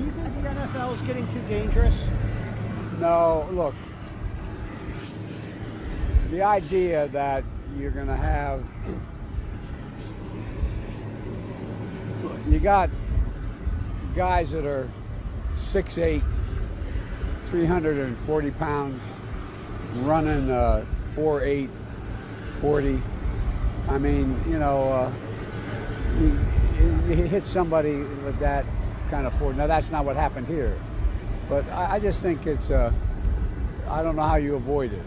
Do you think the NFL is getting too dangerous? No, look. The idea that you're going to have. You got guys that are 6'8, 340 pounds, running uh, 4'8, 40. I mean, you know, uh, you, you hit somebody with that kind of force. Now, that's not what happened here. But I, I just think it's, uh, I don't know how you avoid it.